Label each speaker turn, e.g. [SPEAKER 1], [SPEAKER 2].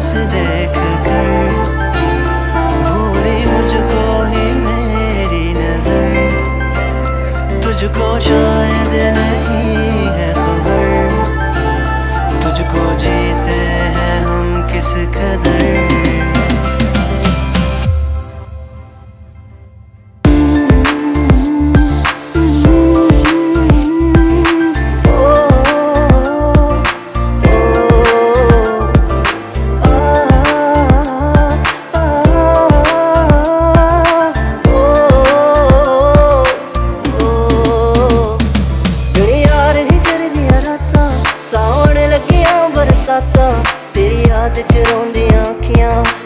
[SPEAKER 1] se dé. digital on the ankyan